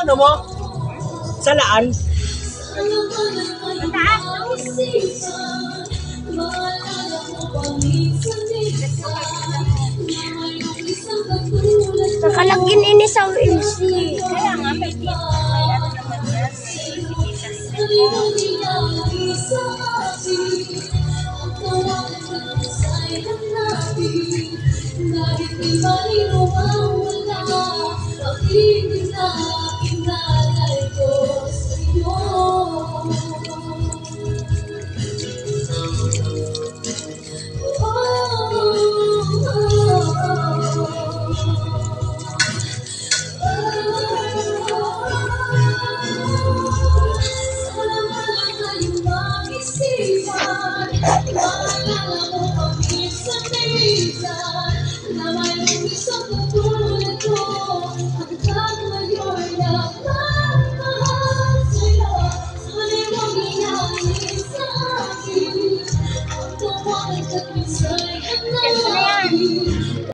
ano mo? Sa laan? Nakalagin ini sa WC. Kaya nga, may dito. May Oh,